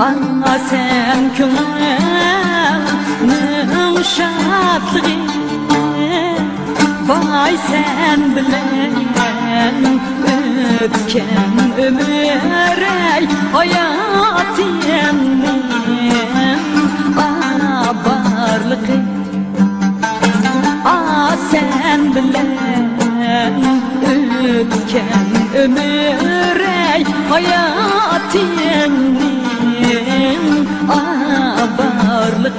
Ana sen könlümün şadlığı Vay sen bilen ötken ömür ey hayatımın abarlığı Ah sen bilen ötken ömür ey hayatımın abarlığı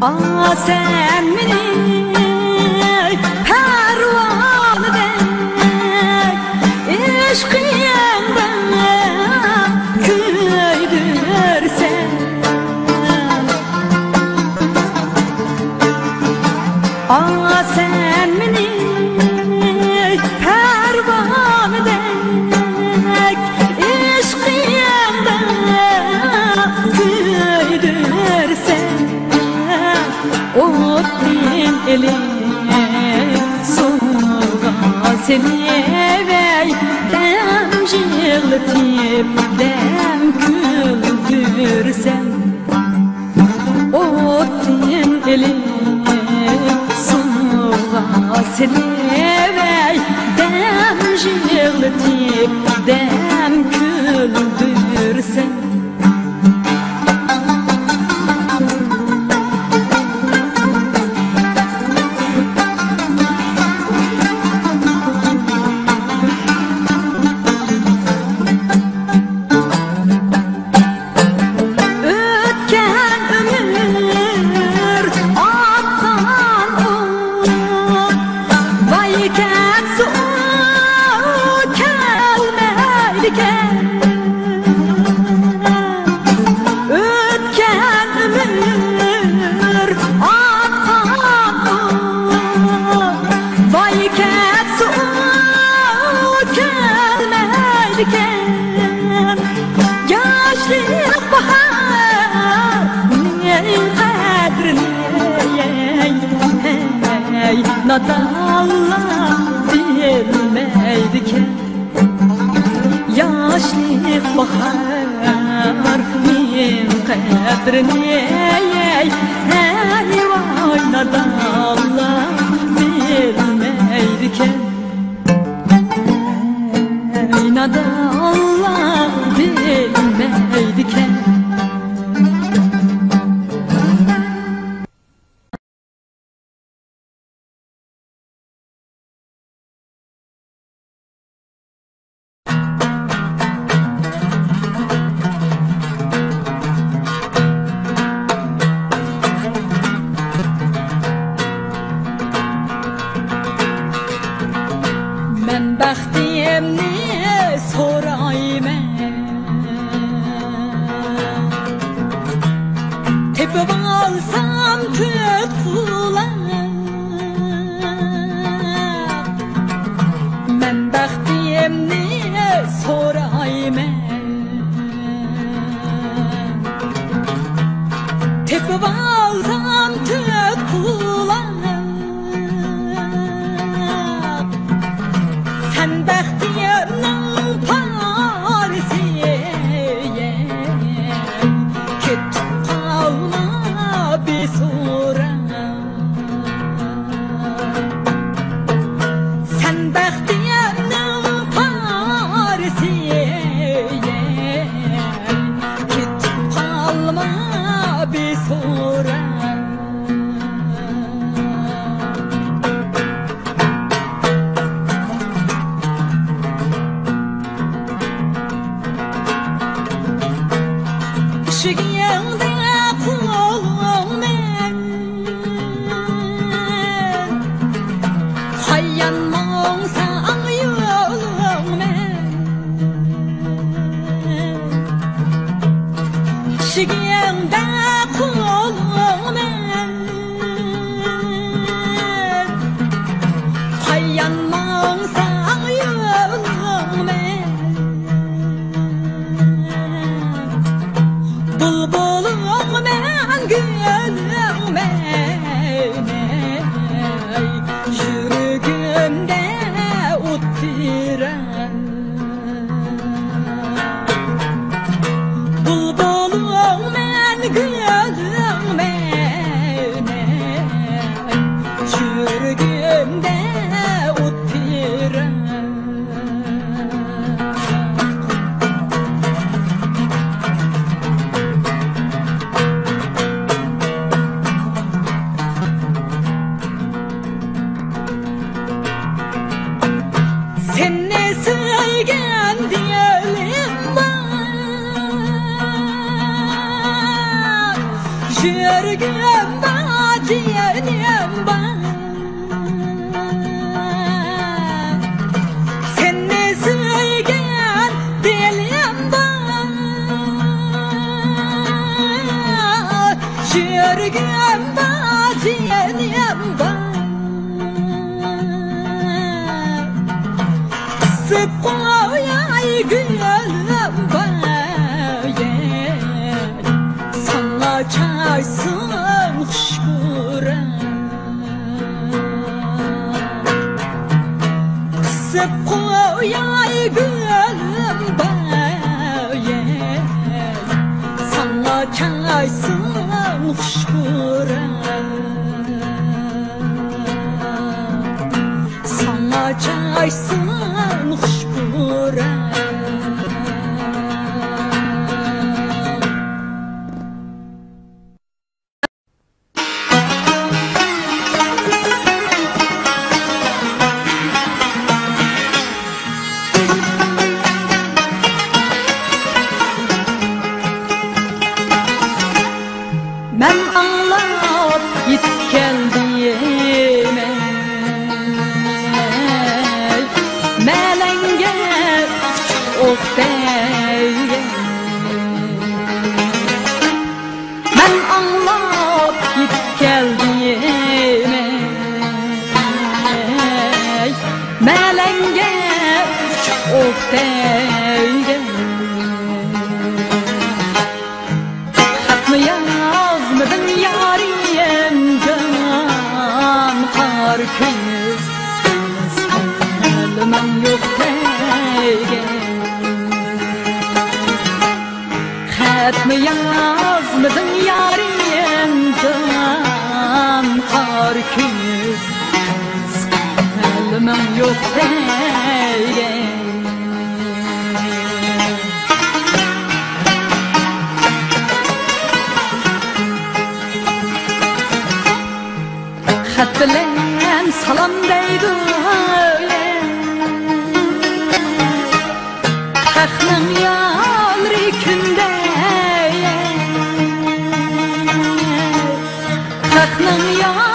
Ah sen Ottin eli soğuğa seni vey Dem jığlıtip dem küldürsen Ottin eli soğuğa seni vey Dem jığlıtip dem küldürsen Hey nadallah bilmeydi ki Yaşlık bahar Neyin kadrini Hey vay nadallah bilmeydi ki Aynada Allah Ghen. Örgüm baciyenim ben. Seni sevgen dilim ben. Örgüm baciyenim koyay gülüm baye Sana çaysın kuşbura Sana çaysın kuşbura of değil Hatmı yazmadın Kalmam yok tegen Hatmı yazmadın yarim can yok tegen Bilan salom deydi Haqning yolri kunda Haqning yolri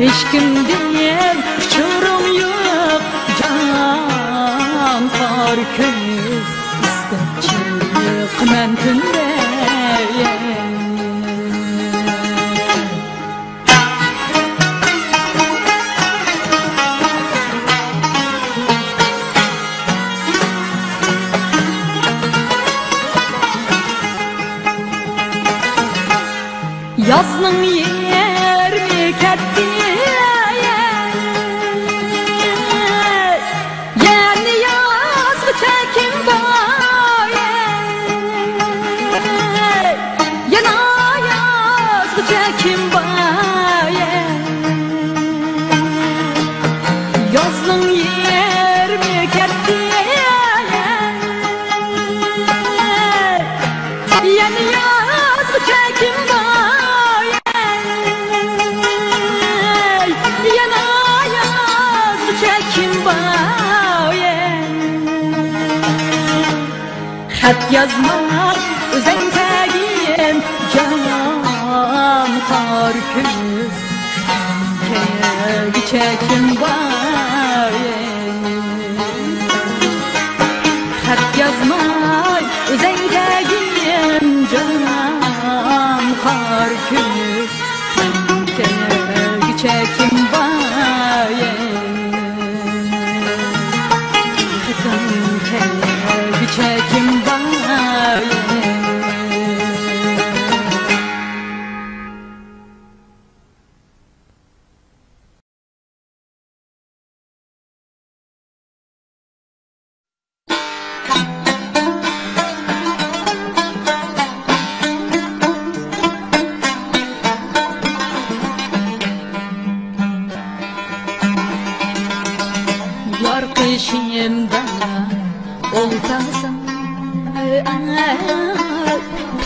Hech kimden uchurum yo'q Jon qor kuz Chiqman tunda Yazның yermi ketdi Yani Xat yazmak özen tegim Can kar kız Kegi çekim var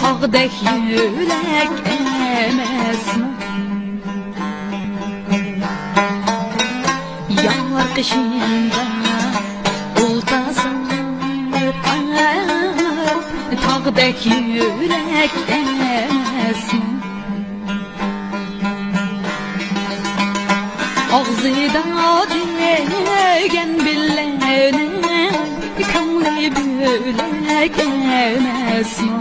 Tağdek yürek emesmi Yar kışımda oltasın Tağdek yürek emesmi Ağzıda degen bülek emesmi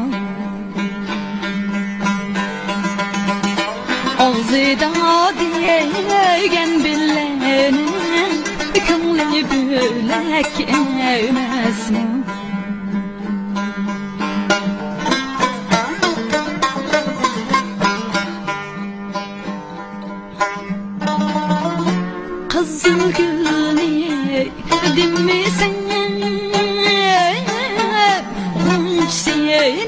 Ağzı Kızıda diyegen bilene Kımlı bülek emes mi? Kızıl gülü dimmi Seni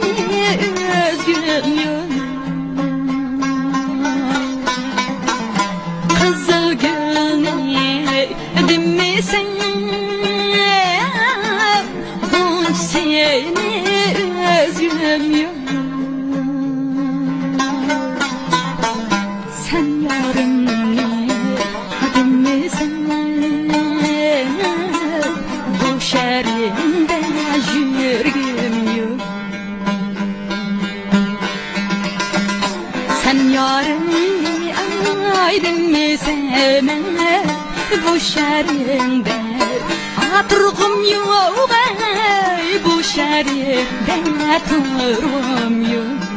özgüm yok şehrinde hatırgım yok